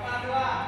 Bapak dua.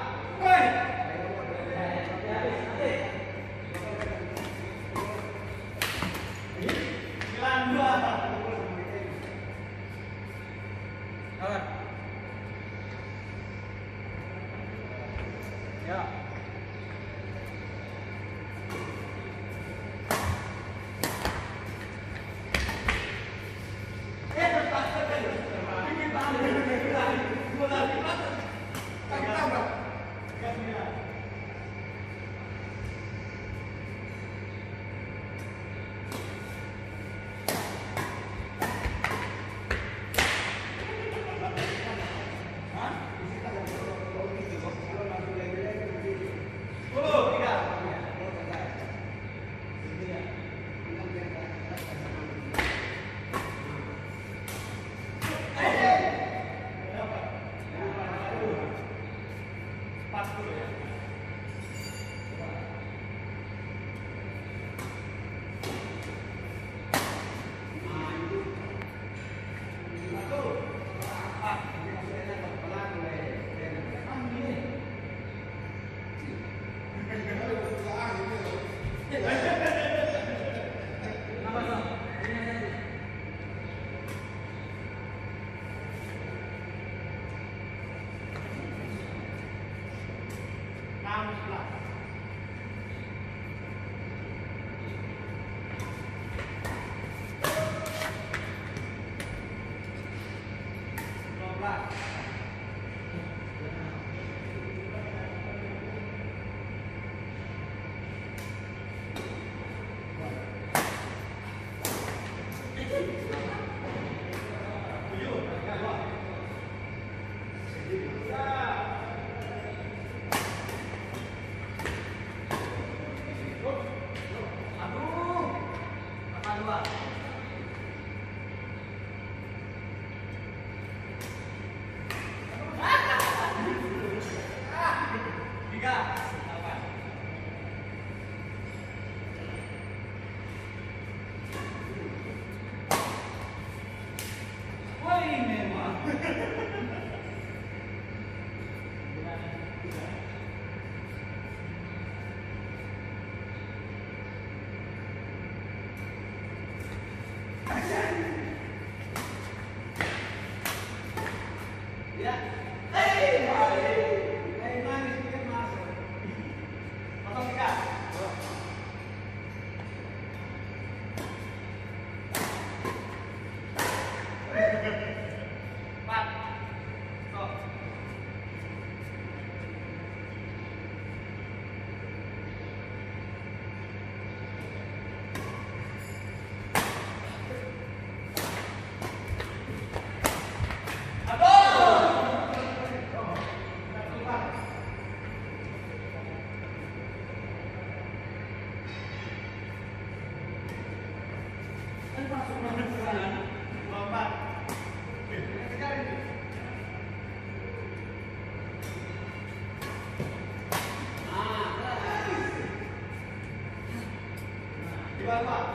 慢慢。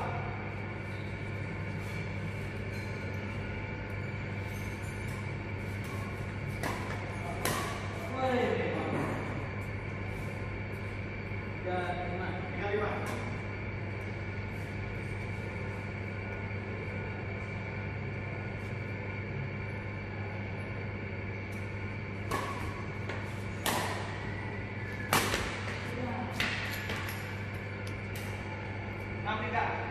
mira.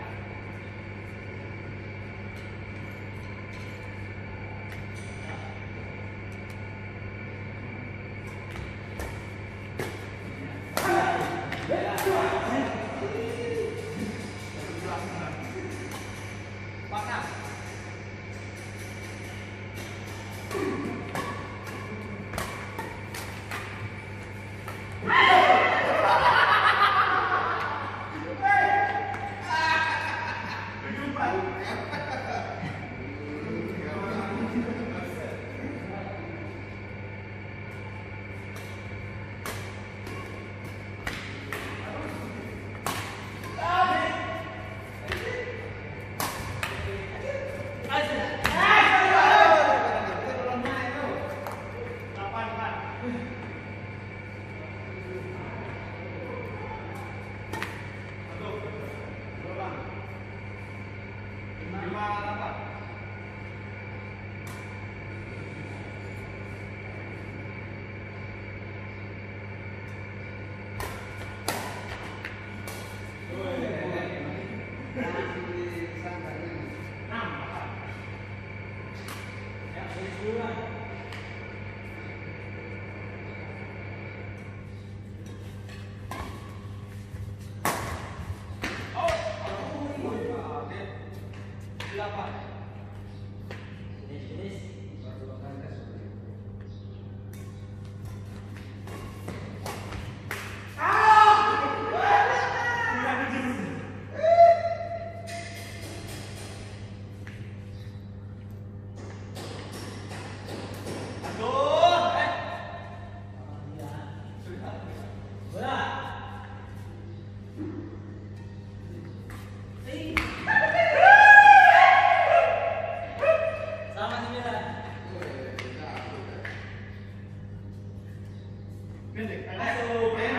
Yeah. Mara Dapat. Benedict, I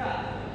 Yeah.